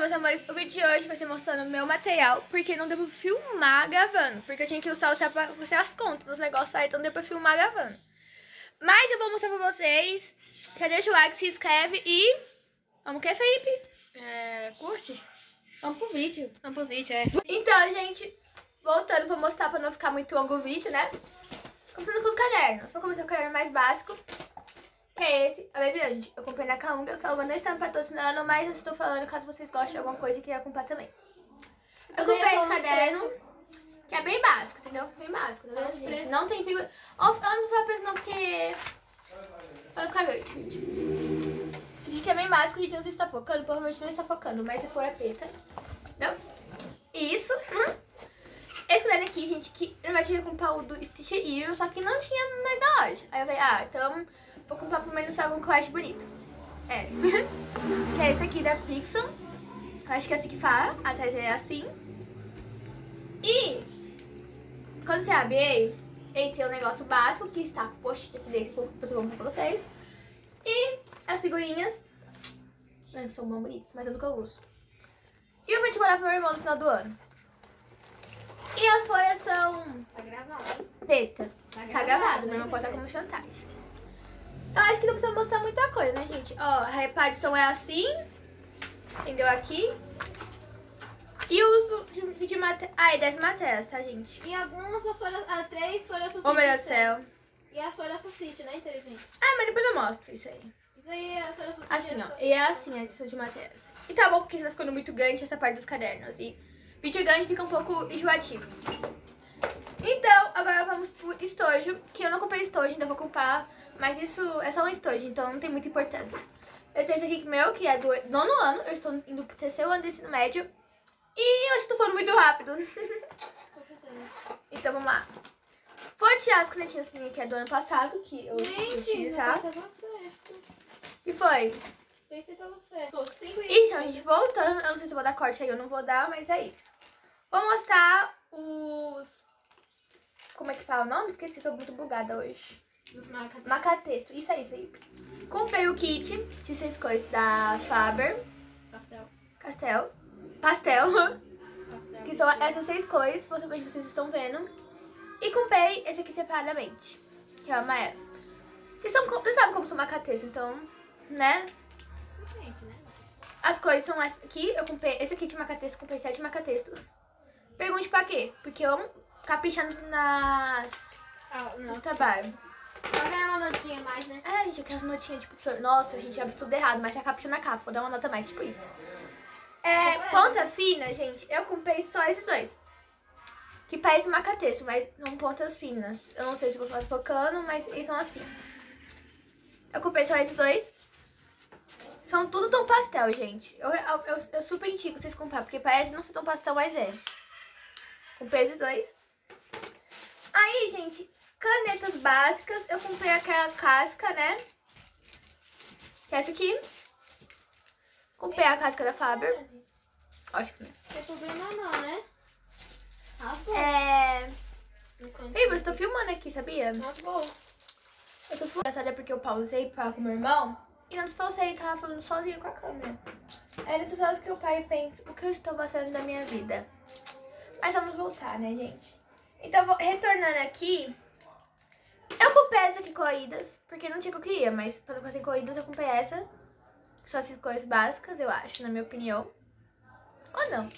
meus amores, o vídeo de hoje vai ser mostrando o meu material, porque não deu pra filmar gravando, porque eu tinha que usar o celular pra fazer as contas dos negócios aí, então não deu pra filmar gravando. Mas eu vou mostrar pra vocês, já deixa o like, se inscreve e... Vamos o que, Felipe? É, curte? Vamos pro vídeo. Vamos pro vídeo, é. Então, gente, voltando pra mostrar pra não ficar muito longo o vídeo, né? Começando com os cadernos. Vou começar com o caderno mais básico, que é esse, a Baby Andy. Eu comprei na Kaunga, a Kaunga não está me patrocinando, mas eu estou falando caso vocês gostem de alguma coisa e queiram comprar também. Eu comprei esse caderno, que é bem básico, entendeu? Bem básico, tá vendo, Não tem figura... Eu não vou falar preço não, porque... Para ficar grande, gente. Esse aqui que é bem básico, a gente não está focando, provavelmente não está focando, mas se for é preta. Entendeu? Isso. Hum. Esse caderno aqui, gente, que eu vai tinha comprar o do Stitch Hero, só que não tinha mais na loja. Aí eu falei, ah, então vou comprar pelo menos algum que eu acho bonito. É. que é esse aqui da Pixel. Eu acho que é assim que fala. Atrás é assim. E quando você abre ele, ele tem um negócio básico que está post aqui dentro, depois eu vou mostrar pra vocês. E as figurinhas. São bem bonitas, mas eu nunca uso. E eu vou te mandar pro meu irmão no final do ano. E as folhas são... Tá gravado, Preta. Tá, tá gravado, mas não pode estar como chantagem. Eu acho que não precisa mostrar muita coisa, né, gente? Ó, a repartição é assim. Entendeu? Aqui. E uso de, de matéria... Ah, é 10 matérias, tá, gente? E algumas as folhas... Ah, três folhas sucite. Ô, meu Deus do céu. E a folha sucite, né, inteligente? Ah, mas depois eu mostro isso aí. Isso aí é a folha sucite. Assim, ó. E é assim a lista de matérias. E tá bom, porque tá ficando muito grande essa parte dos cadernos. E vídeo grande fica um pouco enjoativo. Então, agora vamos pro estojo, que eu não comprei estojo, ainda vou comprar, mas isso é só um estojo, então não tem muita importância. Eu tenho esse aqui meu, que é do nono ano, eu estou indo pro terceiro ano do ensino médio, e eu tô falando muito rápido. então vamos lá. Vou tirar as canetinhas minhas que é do ano passado, que eu, Gente, não tá? certo. que foi? Certo. Tô 5 e... Então, gente, voltando, eu não sei se eu vou dar corte aí, eu não vou dar, mas é isso. Vou mostrar os... Como é que fala o nome? Esqueci, tô muito bugada hoje. Dos marcas. Macatexto, isso aí, Felipe. Comprei o kit de seis coisas da Faber Pastel. Castel. Pastel. Pastel. Que são essas seis cores, possivelmente vocês estão vendo. E comprei esse aqui separadamente, que é o amarelo. Vocês, são, vocês sabem como são macatexto, então, né? Né? As cores são essas aqui, eu comprei esse aqui de macatexto, comprei sete macatextos. Pergunte pra quê? Porque eu amo caprichando nas, Ah, nos trabalhos. Só ganhar uma notinha a mais, né? É, gente, aquelas notinhas, tipo, sor- nossa, gente, abre tudo errado, mas você capricha na capa, vou dar uma nota a mais, tipo isso. É, ponta fina, gente, eu comprei só esses dois. Que parece macatexto, mas são pontas finas. Eu não sei se você vai focando, mas eles são assim. Eu comprei só esses dois. São tudo tom pastel, gente. Eu, eu, eu, eu super indico vocês comprar, porque parece não ser tão pastel, mas é. Comprei esses dois. Aí, gente, canetas básicas. Eu comprei aquela casca, né? Que é essa aqui. Comprei a casca da Faber. Acho que não. Tem problema não, né? Rasgou. É... Ei, mas eu tô filmando aqui, sabia? Rasgou. Eu tô filmando. É porque eu pausei pra falar com meu irmão. E não despausei, tava falando sozinho com a câmera. É nessas horas que eu paro e penso, o que eu estou fazendo da minha vida? Mas vamos voltar, né, gente? Então, retornando aqui, eu comprei essa aqui corridas, porque não tinha o que eu queria, mas pra não fazer corridas eu comprei essa. Que são essas coisas básicas, eu acho, na minha opinião. Ou não.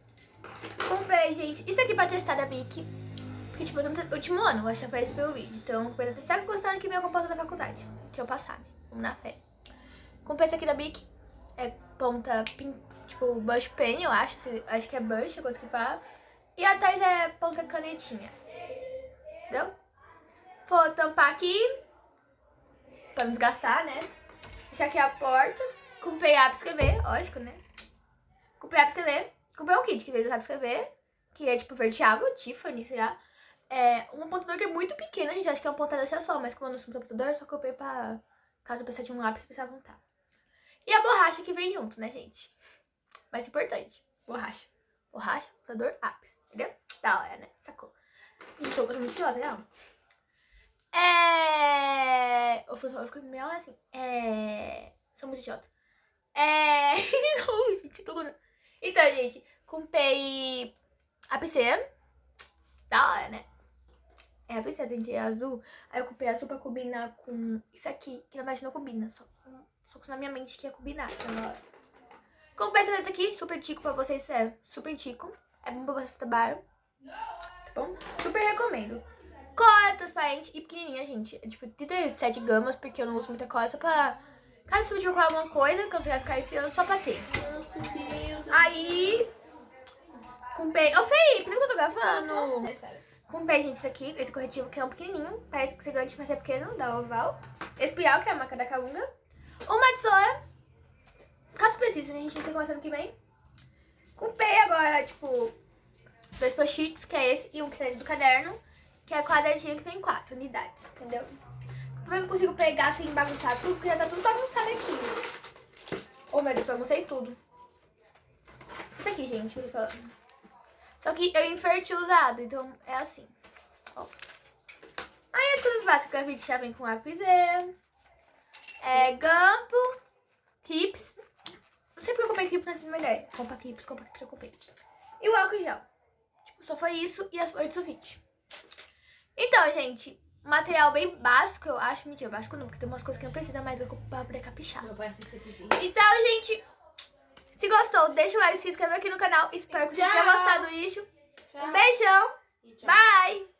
comprei, gente. Isso aqui pra testar da Bic. Porque, tipo, eu no último ano, eu acho que foi esse pelo vídeo. Então, comprei pra testar, gostando que meu composto da faculdade. Que eu passar, né? Vamos na fé. Comprei esse aqui da Bic. É ponta, pin, tipo, bush pen, eu acho. Acho que é bush, a coisa que fala. E atrás é ponta canetinha. Entendeu? Vou tampar aqui. Pra não desgastar, né? Deixar aqui a porta. Comprei a pra escrever, lógico, né? Comprei a pra escrever. Comprei um kit que veio do pra escrever. Que é tipo verde água, Tiffany, sei lá. É um apontador que é muito pequeno, gente. Acho que é um apontador só, mas como eu não sou um apontador, só comprei pra. Caso eu precisasse de um lápis, precisava montar. E a borracha que vem junto, né, gente? Mais importante. Borracha. Borracha, apontador, lápis. Entendeu? Da hora, né? Sacou? Gente, tô muito idiota, não. É. Eu fico, eu fico meio assim. É. Sou muito idiota. É. Não, gente, tô. Então, gente, comprei a piscina. Da hora, né? É a piscina, gente, é azul. Aí eu comprei azul pra combinar com isso aqui, que na verdade não combina. Só, só que na minha mente que ia combinar, é hora. Comprei essa letra aqui, super tico pra vocês, é super tico. É bom pra vocês trabalhar. Tá bom? Super recomendo. Cola transparente e pequenininha, gente. É tipo 37 gramas, porque eu não uso muita cola, só pra... Caso você tiver colar alguma coisa, quando você vai ficar esse ano, só pra ter. Aí... Comprei... Ô, Felipe, lembra que eu tô gravando? É. Comprei, gente, isso aqui, esse corretivo que é um pequenininho. Parece que você grande, mas é pequeno, da Oval. Espiral, que é a marca da Calunga. Uma tesoura. Caso precise, né? a gente tem começando aqui bem. Comprei agora, tipo, dois post-its, que é esse, e um que é do caderno, que é quadradinho que tem quatro unidades, entendeu? Eu não consigo pegar assim e bagunçar tudo, porque já tá tudo bagunçado aqui. Ô, meu Deus, baguncei tudo. Isso aqui, gente, eu falando. Só que eu inverti usado, então é assim. Ó. Aí as coisas básicas a gente já vem com lapiseira, é gampo, clips. Não sei porque eu comprei clips nessa minha ideia. Compra clips, compra clips, eu comprei. E o álcool gel. Tipo, só foi isso e as folhas de sulfite. Então, gente, material bem básico, eu acho. Mentira, básico não, porque tem umas coisas que não precisa mais compro pra caprichar. Meu pai assiste. Então, gente, se gostou, deixa o like, se inscreve aqui no canal. Espero que vocês tenham gostado do lixo. Tchau. Um beijão, bye!